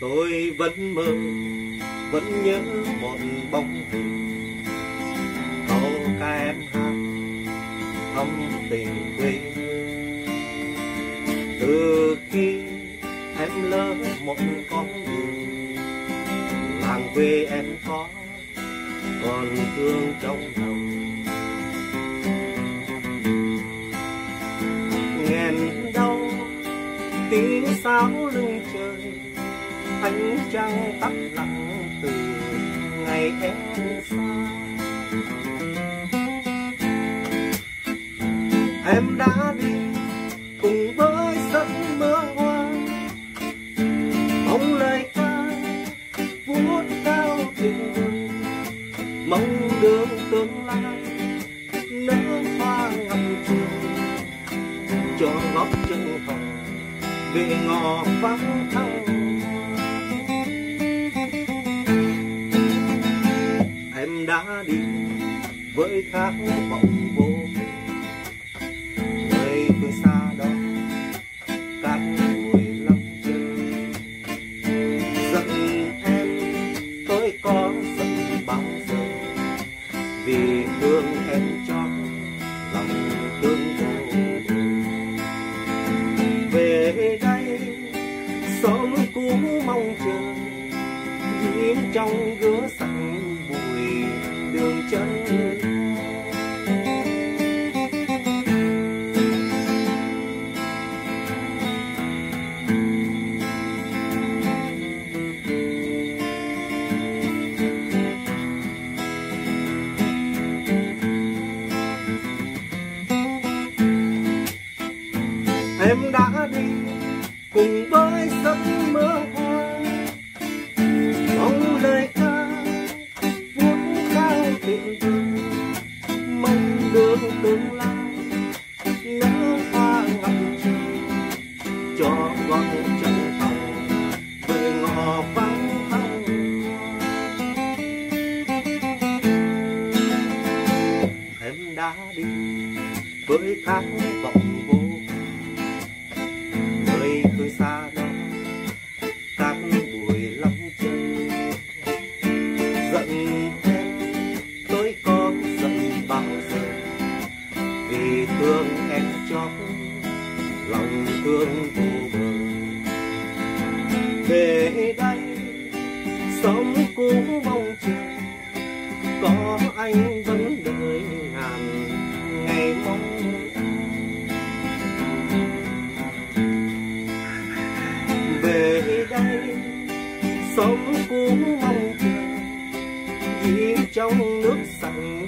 tôi vẫn mơ, vẫn nhớ một bóng hình. Câu ca em hát, thắm tình quê một con đường làng quê em có còn thương trong lòng. Nghẹn đau tiếng sáo lưng trời, ánh trăng tắt lặng từ ngày em xa. Em đã cho gót chân hồng về ngõ vắng thăng em đã đi với khát vọng sớm cũ mong chờ diễm trong gứa sạch bụi đường chân. Em đã đi cùng với giấc mơ hoa mong lời ca vuốt cao tình thương mong được tương lai nở hoa ngập trời, cho con chân hồng về ngõ vắng thăng em đã đi với khát vọng vì thương em chót lòng thương vô bờ. Về đây, sống cũ mong chờ, có anh vẫn đợi ngàn ngày mong về đây, sống cũ mong chờ vì trong nước xanh